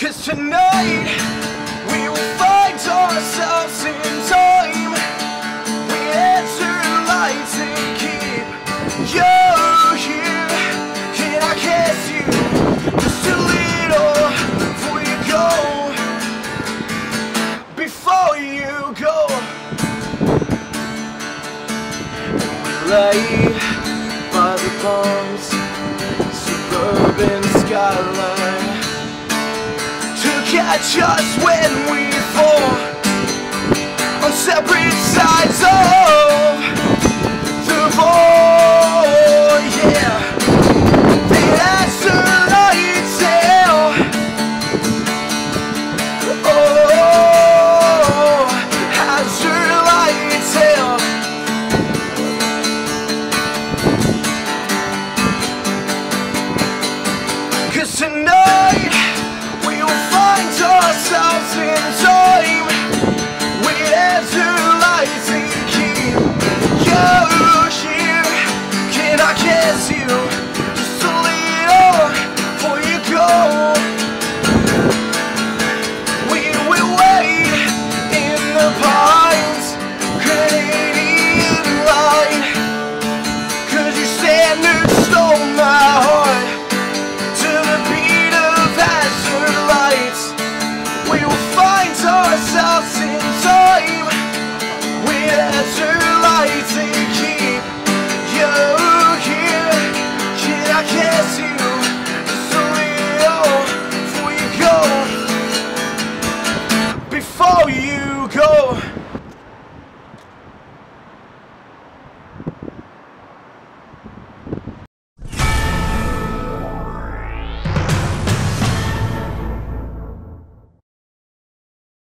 Cause tonight we will find ourselves in time. We enter lights and keep you here. Can I kiss you just a little before you go? Before you go, we lay by the palms, suburban skyline just when we fall.